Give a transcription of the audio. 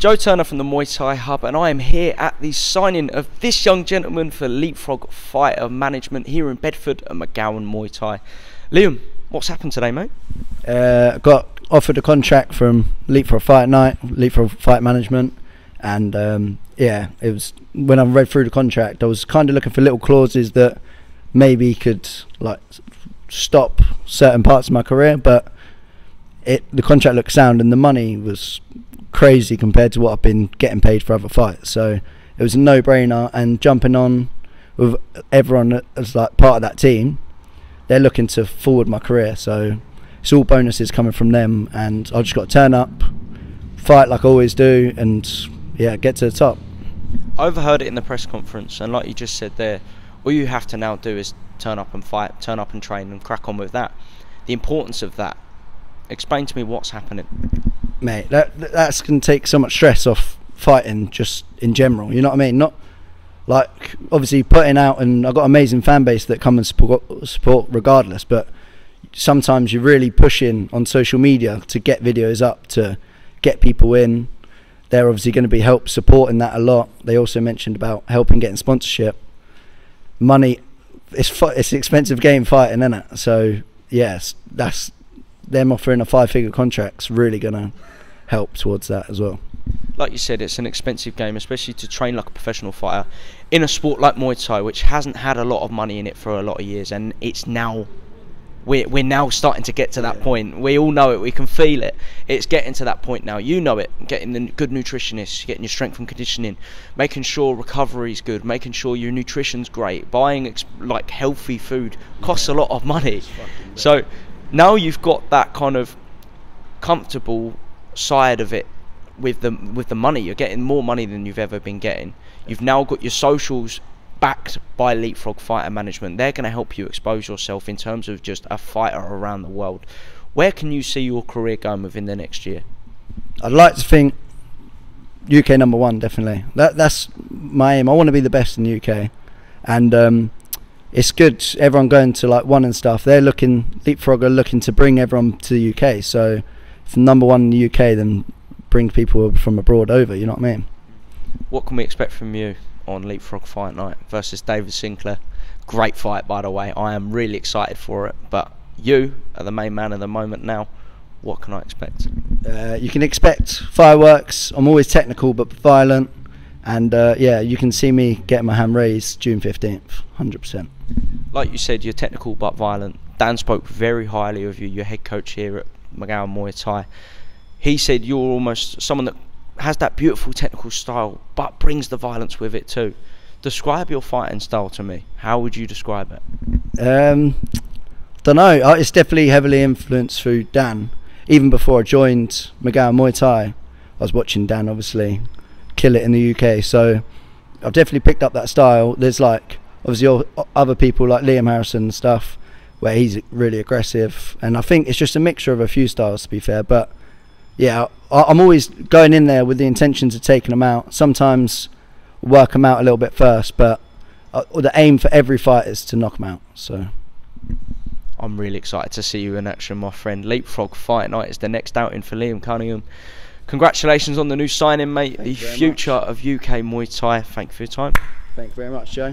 Joe Turner from the Muay Thai Hub, and I am here at the signing of this young gentleman for Leapfrog Fighter Management here in Bedford at McGowan Muay Thai. Liam, what's happened today, mate? Uh, got offered a contract from Leapfrog Fight Night, Leapfrog Fight Management, and um, yeah, it was when I read through the contract, I was kind of looking for little clauses that maybe could like stop certain parts of my career, but it the contract looked sound and the money was crazy compared to what I've been getting paid for other fights. So it was a no-brainer, and jumping on with everyone as like part of that team, they're looking to forward my career. So it's all bonuses coming from them, and I just got to turn up, fight like I always do, and yeah, get to the top. I overheard it in the press conference, and like you just said there, all you have to now do is turn up and fight, turn up and train, and crack on with that. The importance of that. Explain to me what's happening. Mate, that that's can take so much stress off fighting just in general. You know what I mean? Not like obviously putting out, and I've got amazing fan base that come and support, support regardless. But sometimes you're really pushing on social media to get videos up to get people in. They're obviously going to be help supporting that a lot. They also mentioned about helping getting sponsorship. Money, it's it's an expensive game fighting, isn't it? So yes, that's them offering a five figure contract's really going to help towards that as well. Like you said, it's an expensive game, especially to train like a professional fighter in a sport like Muay Thai, which hasn't had a lot of money in it for a lot of years, and it's now we're, we're now starting to get to that yeah. point. We all know it. We can feel it. It's getting to that point now. You know it. Getting the good nutritionist, getting your strength and conditioning, making sure recovery is good, making sure your nutrition's great. Buying like healthy food costs yeah. a lot of money. So now you've got that kind of comfortable side of it with the with the money. You're getting more money than you've ever been getting. You've now got your socials backed by Leapfrog Fighter Management. They're going to help you expose yourself in terms of just a fighter around the world. Where can you see your career going within the next year? I'd like to think UK number one, definitely. That that's my aim. I want to be the best in the UK, and um, it's good. Everyone going to like one and stuff. They're looking Leapfrog are looking to bring everyone to the UK. So, if number one in the UK, then bring people from abroad over. You know what I mean? What can we expect from you on Leapfrog Fight Night versus David Sinclair? Great fight, by the way. I am really excited for it. But you are the main man of the moment now. What can I expect? Uh, you can expect fireworks. I'm always technical but violent. And uh, yeah, you can see me getting my hand raised June 15th, 100%. Like you said, you're technical but violent. Dan spoke very highly of you, your head coach here at McGowan Muay Thai. He said you're almost someone that has that beautiful technical style but brings the violence with it too. Describe your fighting style to me. How would you describe it? Um, don't know. Uh, it's definitely heavily influenced through Dan. Even before I joined McGowan Muay Thai, I was watching Dan obviously kill it in the UK. So I've definitely picked up that style. There's like obviously other people like Liam Harrison and stuff where he's really aggressive, and I think it's just a mixture of a few styles to be fair. But yeah, I'm always going in there with the intentions of taking them out. Sometimes work them out a little bit first, but uh, the aim for every fight is to knock them out. So. I'm really excited to see you in action, my friend. Leapfrog Fight Night is the next outing for Liam Cunningham. Congratulations on the new signing, mate. Thank the future much. of UK Muay Thai. Thank you for your time. Thank you very much, Joe.